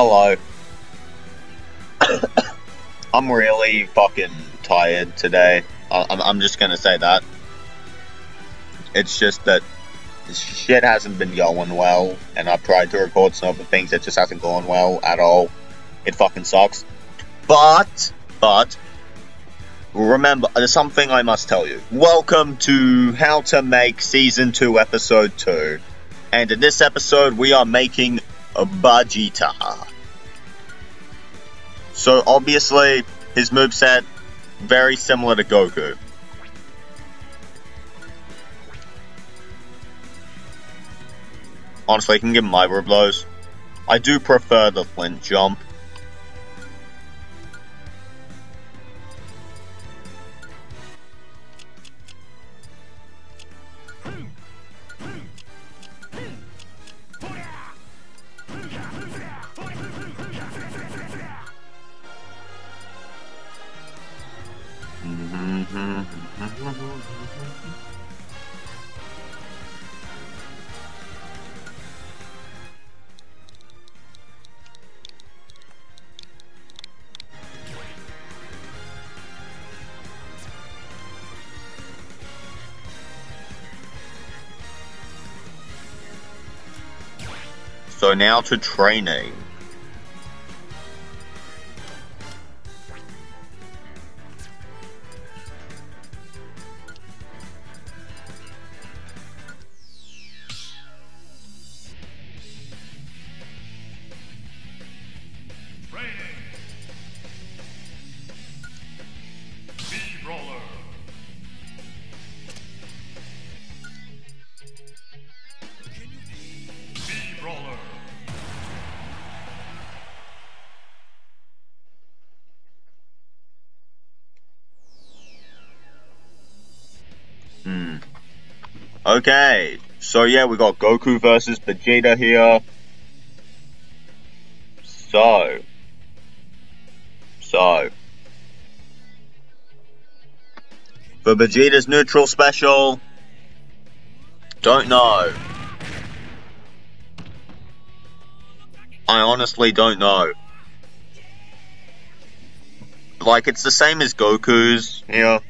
Hello. I'm really fucking tired today. I- I'm, I'm just gonna say that. It's just that shit hasn't been going well, and I've tried to record some of the things that just hasn't gone well at all. It fucking sucks. But, but, remember, there's something I must tell you. Welcome to How to Make Season 2, Episode 2. And in this episode, we are making a Vegeta. So, obviously, his moveset, very similar to Goku. Honestly, I can give him Blows. I do prefer the Flint Jump. So now to training. Okay, so yeah, we got Goku versus Vegeta here. So. So. For Vegeta's neutral special. Don't know. I honestly don't know. Like, it's the same as Goku's here.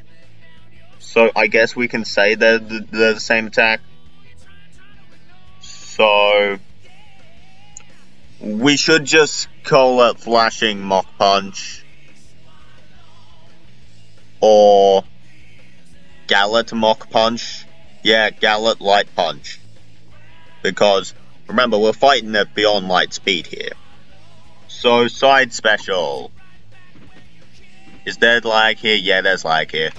So I guess we can say they're the, they're the same attack. So we should just call it Flashing Mock Punch or Gallet Mock Punch. Yeah, Gallet Light Punch. Because remember, we're fighting at beyond light speed here. So side special. Is there lag here? Yeah, there's lag here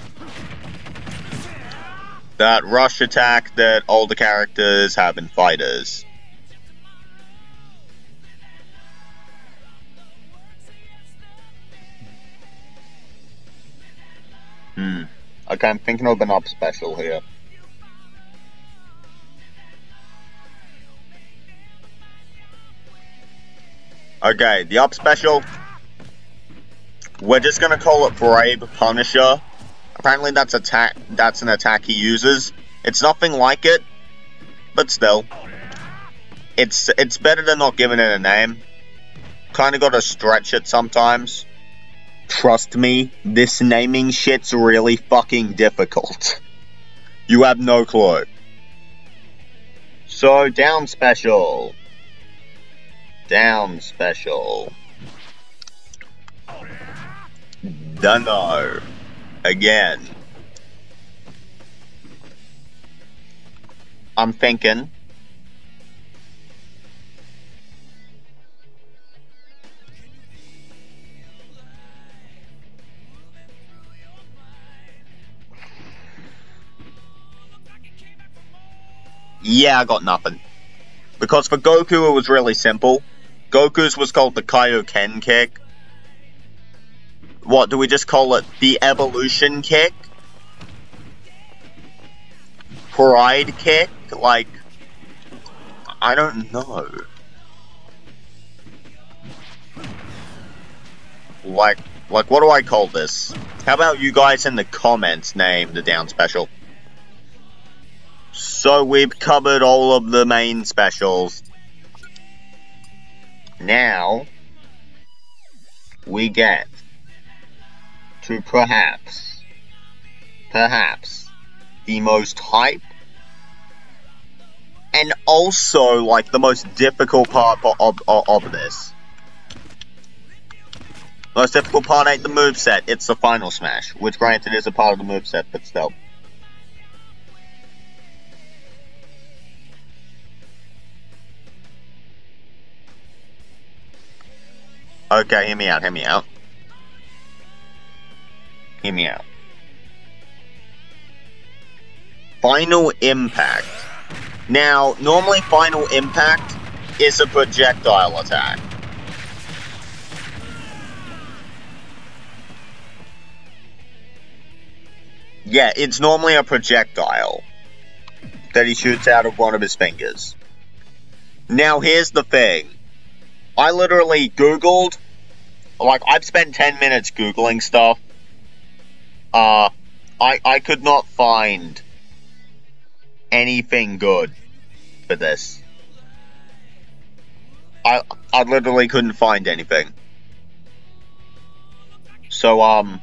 that rush attack that all the characters have in fighters. Hmm. Okay, I'm thinking of an up special here. Okay, the up special. We're just gonna call it Brave Punisher. Apparently that's attack that's an attack he uses. It's nothing like it, but still. It's it's better than not giving it a name. Kinda gotta stretch it sometimes. Trust me, this naming shit's really fucking difficult. You have no clue. So, down special. Down special. Dunno again. I'm thinking. Yeah, I got nothing. Because for Goku it was really simple. Goku's was called the Kaioken kick. What, do we just call it the evolution kick? Pride kick? Like, I don't know. Like, like, what do I call this? How about you guys in the comments name the down special? So we've covered all of the main specials. Now, we get to perhaps, perhaps, the most hype and also like the most difficult part of, of, of this. Most difficult part ain't the moveset, it's the final smash, which granted is a part of the moveset, but still. Okay, hear me out, hear me out. Hear me out. Final Impact. Now, normally Final Impact is a projectile attack. Yeah, it's normally a projectile that he shoots out of one of his fingers. Now, here's the thing. I literally Googled, like, I've spent 10 minutes Googling stuff. Uh, I, I could not find anything good for this. I, I literally couldn't find anything. So, um,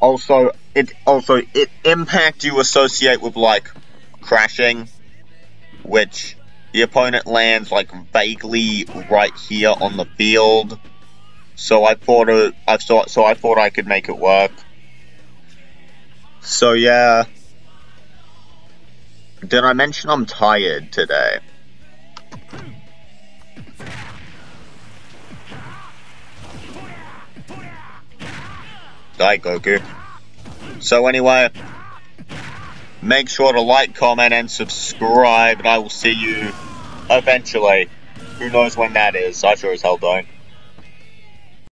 also, it, also, it impact you associate with, like, crashing, which the opponent lands like vaguely right here on the field. So I thought it, I thought so I thought I could make it work. So yeah. Did I mention I'm tired today? Die Goku. So anyway, Make sure to like, comment, and subscribe, and I will see you eventually. Who knows when that is? I sure as hell don't.